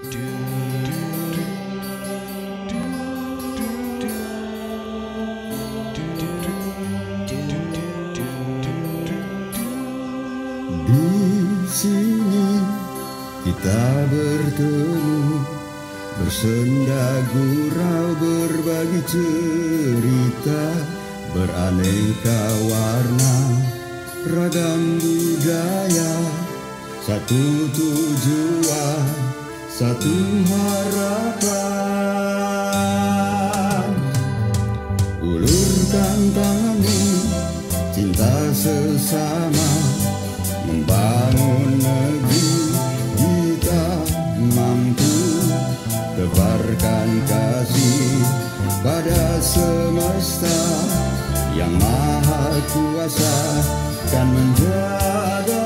Di sini kita bertemu Bersenda gurau berbagi cerita Beraneka warna ragam budaya Satu tujuan, satu harapan. Ulurkan tanganmu, cinta sesama Membangun negeri kita mampu Tebarkan kasih pada semesta Yang maha kuasa kan menjagamu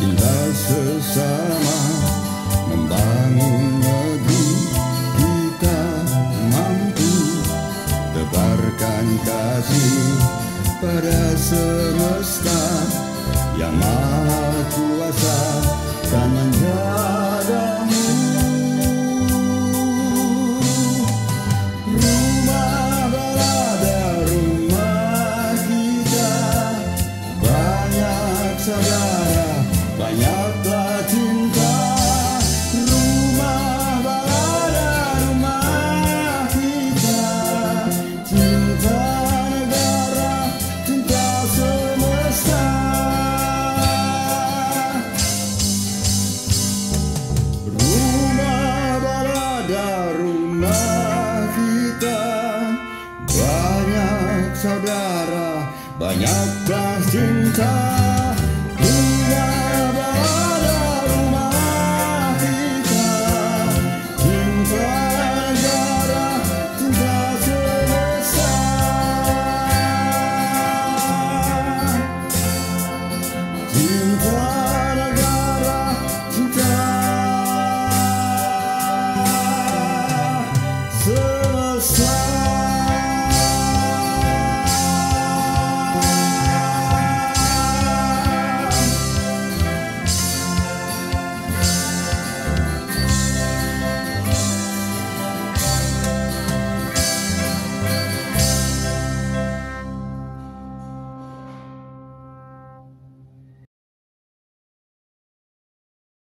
Cinta sesama Membangun negeri Kita mampu. Tebarkan kasih Pada semesta Yang maha Banyak saudara, banyaklah cinta in the